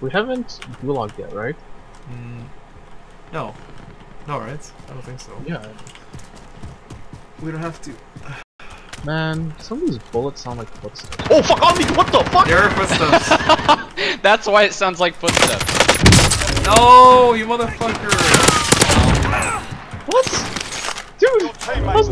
We haven't gulag yet, right? Mm, no. No, right? I don't think so. Yeah. We don't have to. Man, some of these bullets sound like footsteps. Oh fuck on me! What the fuck? There are footsteps. That's why it sounds like footsteps. no, you motherfucker! What? Dude, I was!